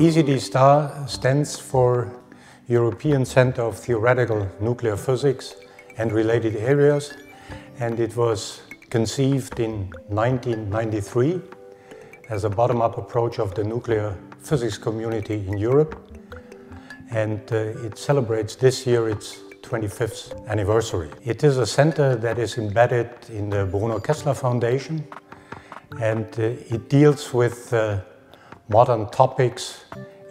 ECT STAR stands for European Center of Theoretical Nuclear Physics and related areas and it was conceived in 1993 as a bottom-up approach of the nuclear physics community in Europe and uh, it celebrates this year its 25th anniversary. It is a center that is embedded in the Bruno Kessler Foundation and uh, it deals with uh, modern topics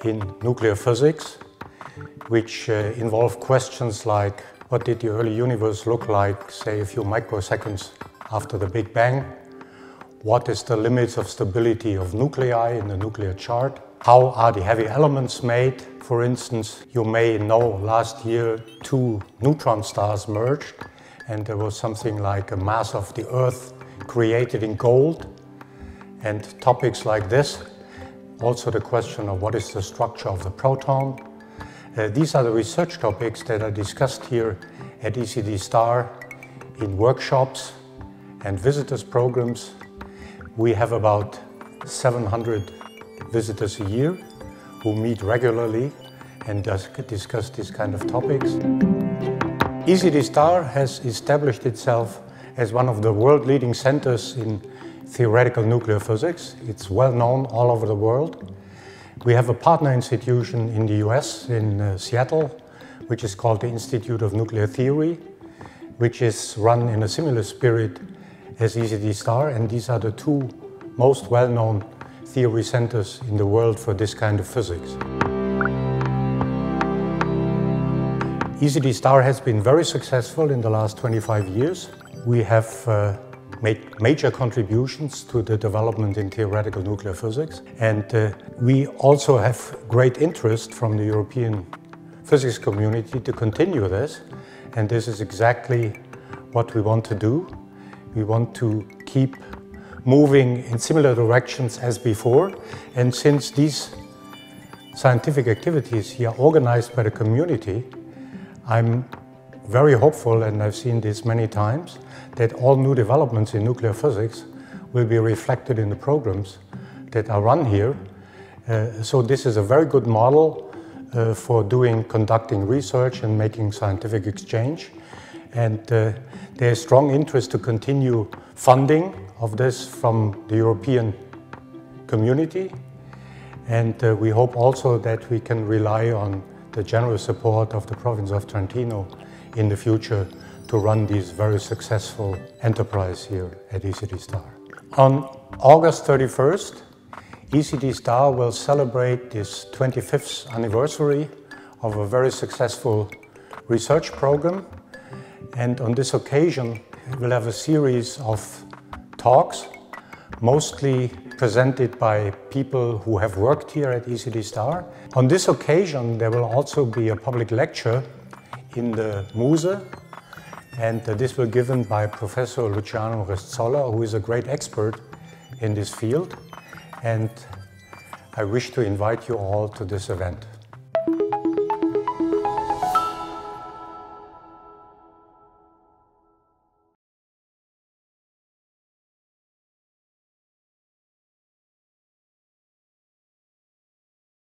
in nuclear physics, which uh, involve questions like what did the early universe look like, say, a few microseconds after the Big Bang? What is the limits of stability of nuclei in the nuclear chart? How are the heavy elements made? For instance, you may know last year two neutron stars merged and there was something like a mass of the Earth created in gold and topics like this also the question of what is the structure of the proton. Uh, these are the research topics that are discussed here at ECT STAR in workshops and visitors programs. We have about 700 visitors a year who meet regularly and discuss these kind of topics. ECT STAR has established itself as one of the world leading centers in theoretical nuclear physics. It's well known all over the world. We have a partner institution in the US, in uh, Seattle, which is called the Institute of Nuclear Theory, which is run in a similar spirit as ECT STAR, and these are the two most well-known theory centers in the world for this kind of physics. ECT STAR has been very successful in the last 25 years. We have uh, made major contributions to the development in theoretical nuclear physics. And uh, we also have great interest from the European physics community to continue this. And this is exactly what we want to do. We want to keep moving in similar directions as before. And since these scientific activities here are organized by the community, I'm very hopeful, and I've seen this many times, that all new developments in nuclear physics will be reflected in the programs that are run here. Uh, so this is a very good model uh, for doing, conducting research and making scientific exchange. And uh, there's strong interest to continue funding of this from the European community. And uh, we hope also that we can rely on the generous support of the province of Trentino in the future to run this very successful enterprise here at ECT Star. On August 31st, ECT Star will celebrate this 25th anniversary of a very successful research program. And on this occasion, we'll have a series of talks, mostly presented by people who have worked here at ECT Star. On this occasion, there will also be a public lecture in the Muse and uh, this be given by Professor Luciano Rezzolla, who is a great expert in this field. And I wish to invite you all to this event.